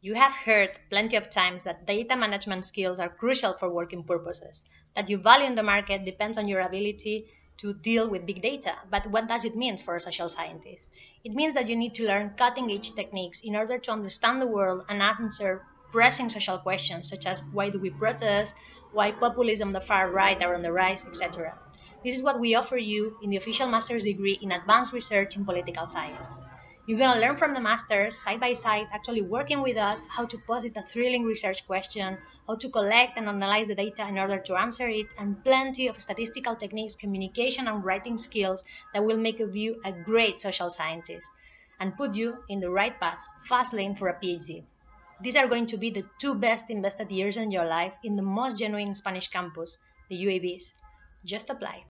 You have heard plenty of times that data management skills are crucial for working purposes. That you value in the market depends on your ability to deal with big data. But what does it mean for a social scientist? It means that you need to learn cutting edge techniques in order to understand the world and answer pressing social questions such as why do we protest, why populism the far right are on the rise, etc. This is what we offer you in the official master's degree in advanced research in political science. You're going to learn from the masters side by side, actually working with us, how to posit a thrilling research question, how to collect and analyze the data in order to answer it, and plenty of statistical techniques, communication, and writing skills that will make of you a great social scientist and put you in the right path, fast lane for a PhD. These are going to be the two best invested years in your life in the most genuine Spanish campus, the UABs. Just apply.